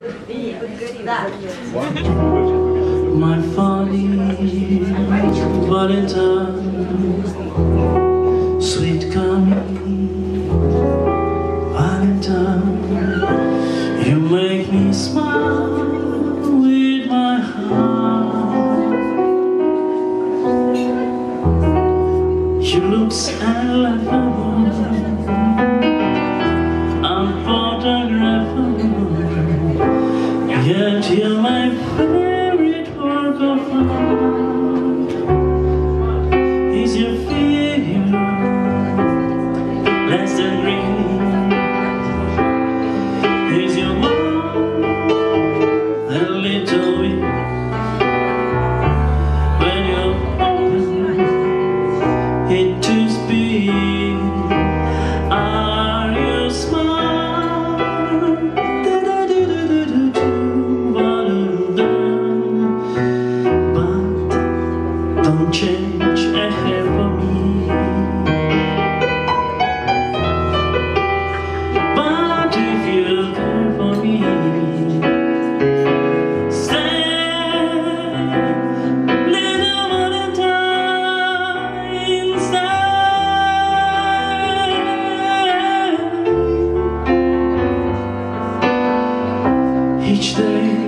My funny Valentine, sweet coming Valentine, you make me smile with my heart. You look elegant, I'm You're my favorite work of art Is your figure less than green Is your mouth a little weak When you open it to speak Are you smart? Change a hair for me. But if you care for me Valentine Stay Each day